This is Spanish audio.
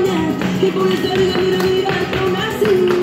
extrañas, que por esta vida, mira.